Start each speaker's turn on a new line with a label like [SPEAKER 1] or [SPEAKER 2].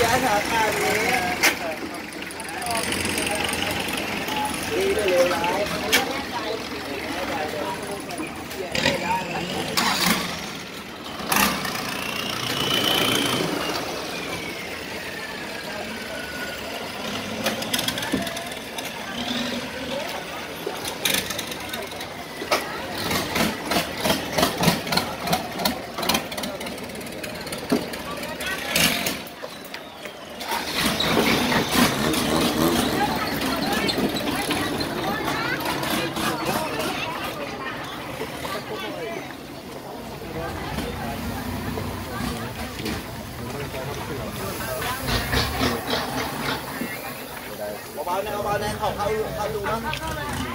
[SPEAKER 1] Dạ, dạ, dạ, đi nó liều lại. เบาๆนะเบาๆนะเขาเข้าเข้าดูนะ